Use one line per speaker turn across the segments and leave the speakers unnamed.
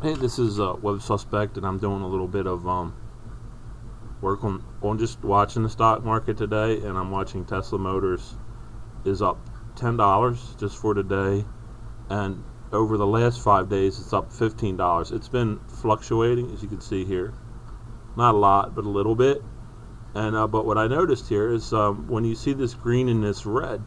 Hey, this is uh, Web Suspect, and I'm doing a little bit of um, work on, on just watching the stock market today, and I'm watching Tesla Motors is up $10 just for today, and over the last five days, it's up $15. It's been fluctuating, as you can see here. Not a lot, but a little bit. And uh, But what I noticed here is um, when you see this green and this red,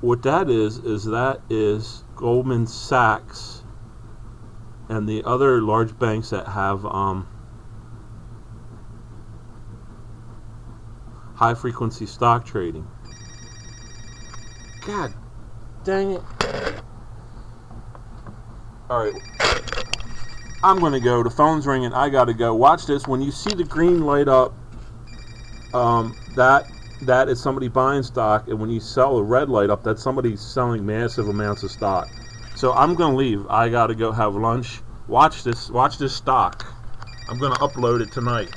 what that is, is that is Goldman Sachs and the other large banks that have um, high frequency stock trading. God dang it. Alright. I'm going to go. The phone's ringing. I got to go. Watch this. When you see the green light up, um, that that is somebody buying stock. And when you sell a red light up, that's somebody selling massive amounts of stock. So I'm gonna leave. I gotta go have lunch. Watch this. Watch this stock. I'm gonna upload it tonight.